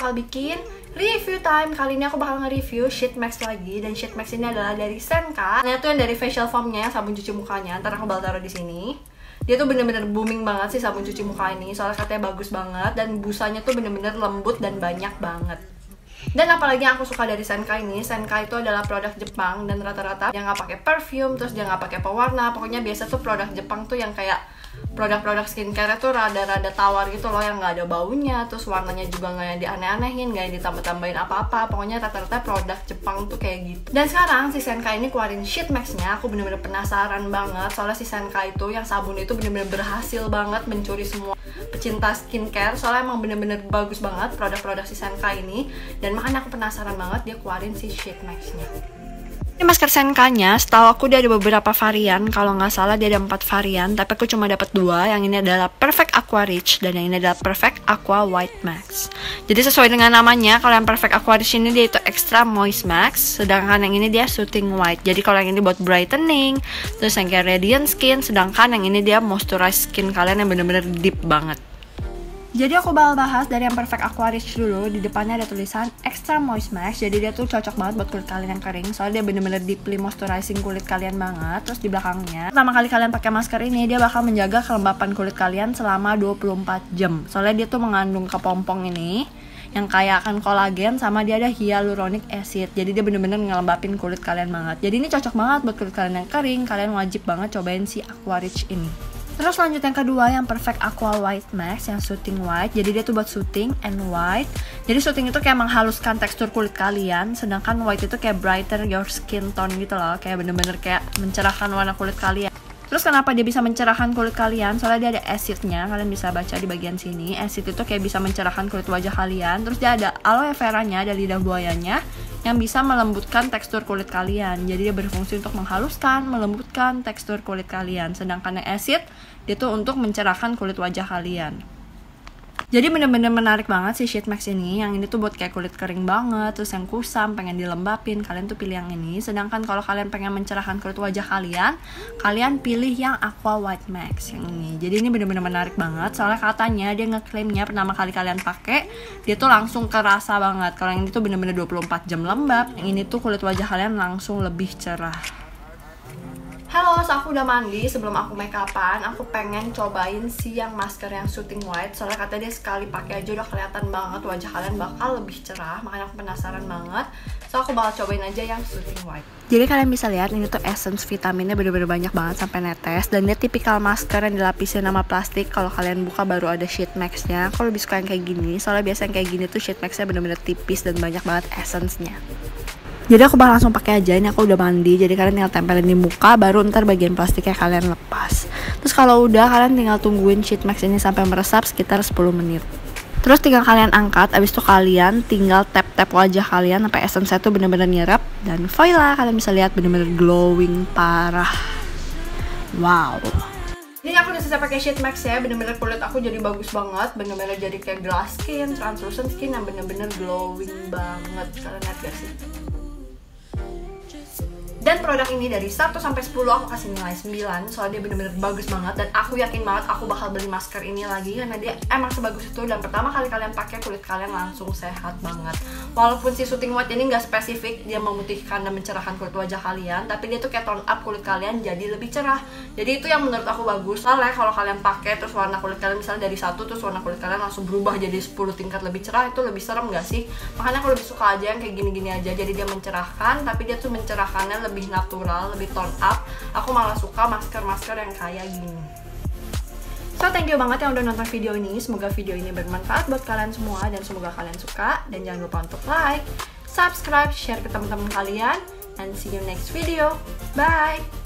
skin review time. Kali ini aku bakal nge-review Sheet Max lagi. Dan Sheet Max ini adalah dari Senka. Nah itu yang dari facial foamnya, sabun cuci mukanya. Ntar aku bakal taruh di sini. Dia tuh bener-bener booming banget sih sabun cuci muka ini. Soalnya katanya bagus banget. Dan busanya tuh bener-bener lembut dan banyak banget. Dan apalagi yang aku suka dari Senka ini, Senka itu adalah produk Jepang. Dan rata-rata yang nggak pakai perfume, terus dia nggak pakai pewarna. Pokoknya biasa tuh produk Jepang tuh yang kayak produk-produk skincare itu rada-rada tawar gitu loh yang nggak ada baunya terus warnanya juga nggak yang dianeh-anehin nggak yang ditambah-tambahin apa-apa. Pokoknya rata-rata produk Jepang tuh kayak gitu. Dan sekarang si Senka ini keluarin sheet maxnya aku bener-bener penasaran banget. Soalnya si Senka itu yang sabun itu bener-bener berhasil banget mencuri semua pecinta skincare. Soalnya emang bener-bener bagus banget produk-produk si Senka ini. Dan makanya aku penasaran banget dia keluarin si sheet maxnya ini masker Senka-nya, setahu aku dia ada beberapa varian. Kalau nggak salah dia ada empat varian, tapi aku cuma dapat dua. Yang ini adalah Perfect Aqua Rich dan yang ini adalah Perfect Aqua White Max. Jadi sesuai dengan namanya, kalau yang Perfect Aqua Rich ini dia itu Extra Moist Max, sedangkan yang ini dia Soothing White. Jadi kalau yang ini buat brightening, terus yang kayak radiant skin, sedangkan yang ini dia moisturize skin kalian yang bener-bener deep banget. Jadi aku bakal bahas dari yang Perfect Aqua Rich dulu. Di depannya ada tulisan Extra Moist Max Jadi dia tuh cocok banget buat kulit kalian yang kering. Soalnya dia bener-bener deeply moisturizing kulit kalian banget. Terus di belakangnya Pertama kali kalian pakai masker ini Dia bakal menjaga kelembapan kulit kalian selama 24 jam. Soalnya dia tuh mengandung kepompong ini yang kayak akan kolagen sama dia ada hyaluronic acid. Jadi dia bener-bener ngelembapin kulit kalian banget. Jadi ini cocok banget buat kulit kalian yang kering. Kalian wajib banget cobain si Aqua Rich ini Terus lanjut yang kedua yang Perfect Aqua White Max yang Soothing White. Jadi dia tuh buat soothing and white. Jadi soothing itu kayak menghaluskan tekstur kulit kalian, sedangkan white itu kayak brighter your skin tone gitu loh, kayak bener-bener kayak mencerahkan warna kulit kalian. Terus kenapa dia bisa mencerahkan kulit kalian? Soalnya dia ada acidnya, kalian bisa baca di bagian sini. Acid itu kayak bisa mencerahkan kulit wajah kalian. Terus dia ada aloe vera-nya, ada lidah buayanya yang bisa melembutkan tekstur kulit kalian. Jadi dia berfungsi untuk menghaluskan, melembutkan tekstur kulit kalian. Sedangkan yang acid dia tuh untuk mencerahkan kulit wajah kalian. Jadi bener-bener menarik banget sih sheet max ini. Yang ini tuh buat kayak kulit kering banget Terus yang kusam, pengen dilembapin. Kalian tuh pilih yang ini. Sedangkan kalau kalian pengen mencerahkan kulit wajah kalian Kalian pilih yang aqua white max Yang ini. Jadi ini bener-bener menarik banget. Soalnya katanya dia ngeklaimnya pertama kali kalian pakai Dia tuh langsung kerasa banget. Kalau yang ini tuh bener-bener 24 jam lembab. Yang ini tuh kulit wajah kalian langsung lebih cerah Halo, aku udah mandi. Sebelum aku make upan, aku pengen cobain si yang masker yang shooting white. Soalnya katanya dia sekali pakai aja udah kelihatan banget wajah kalian bakal lebih cerah. Makanya aku penasaran banget. So aku bakal cobain aja yang shooting white. Jadi kalian bisa lihat ini tuh essence vitaminnya bener-bener banyak banget sampai netes dan dia tipikal masker yang dilapisin sama plastik. Kalau kalian buka baru ada sheet maxnya. Aku lebih suka yang kayak gini. Soalnya biasa yang kayak gini tuh sheet maxnya bener-bener tipis dan banyak banget essence-nya jadi aku bakal langsung pakai aja ini aku udah mandi. Jadi kalian tinggal tempelin di muka baru ntar bagian plastiknya kalian lepas. Terus kalau udah kalian tinggal tungguin sheet max ini sampai meresap sekitar 10 menit. Terus tinggal kalian angkat abis itu kalian tinggal tap tap wajah kalian sampai essence tuh bener-bener nyerap. Dan voila kalian bisa lihat bener-bener glowing parah. Wow. Ini aku udah selesai pakai sheet max ya, bener-bener kulit aku jadi bagus banget, bener-bener jadi kayak glass skin, translucent skin yang bener-bener glowing banget. Kalian lihat gak sih? Dan produk ini dari 1 sampai 10 aku kasih nilai 9 Soalnya dia bener-bener bagus banget. Dan aku yakin banget aku bakal beli masker ini lagi. Karena dia emang sebagus itu. Dan pertama kali kalian pakai kulit kalian langsung sehat banget. Walaupun si shooting white ini gak spesifik Dia memutihkan dan mencerahkan kulit wajah kalian. Tapi dia tuh kayak tone up kulit kalian jadi lebih cerah. Jadi itu yang menurut aku bagus. Soalnya kalau kalian pakai terus warna kulit kalian misalnya dari satu Terus warna kulit kalian langsung berubah jadi 10 tingkat lebih cerah Itu lebih serem gak sih? Makanya aku lebih suka aja yang kayak gini-gini aja. Jadi dia mencerahkan Tapi dia tuh mencerahkannya lebih natural, lebih tone up. Aku malah suka masker-masker yang kayak gini. So, thank you banget yang udah nonton video ini. Semoga video ini bermanfaat buat kalian semua dan semoga kalian suka. Dan jangan lupa untuk like, subscribe, share ke teman-teman kalian. And see you next video. Bye!